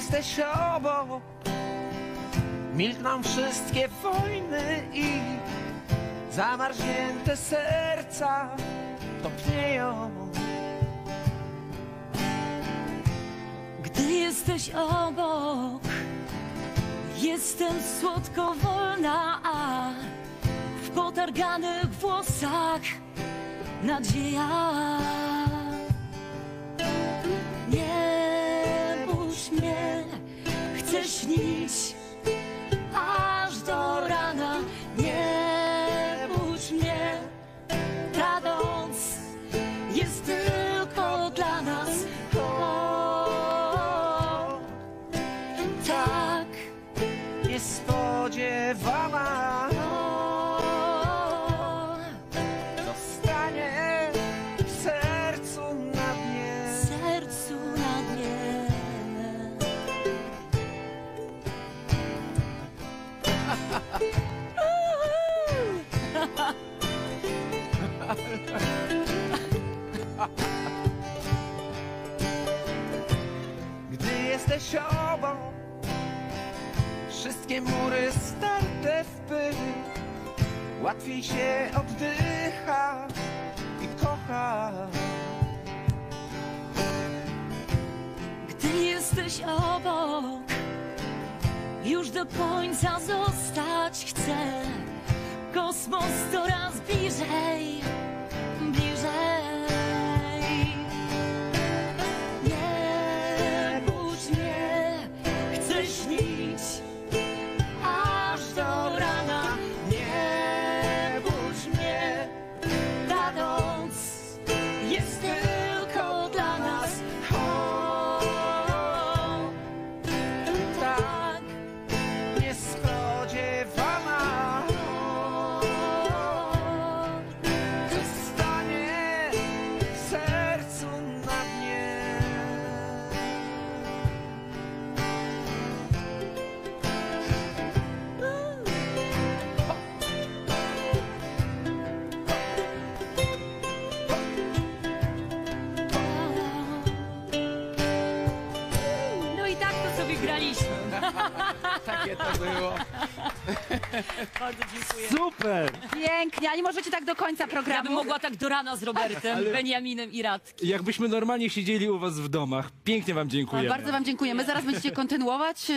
jesteś obok Milkną wszystkie wojny i Zamarznięte serca topnieją Gdy jesteś obok, jestem słodko wolna, a w potarganych włosach nadzieja. Nie tak, Niespodziewana o, Zostanie w sercu na dnie sercu na dnie. Gdy jesteś obok Wszystkie mury starte w pył Łatwiej się oddycha i kocha Gdy jesteś obok, już do końca zostać chcę. Kosmos coraz bliżej. It's i tak to sobie graliśmy. Takie to było Bardzo dziękuję. Super! Pięknie, a nie możecie tak do końca Ja bym programu? mogła tak do rana z Robertem, Ale- Beniaminem i Radkiem. Jakbyśmy normalnie siedzieli u was w domach. Pięknie wam dziękujemy. Bardzo wam dziękujemy. Zaraz będziecie kontynuować.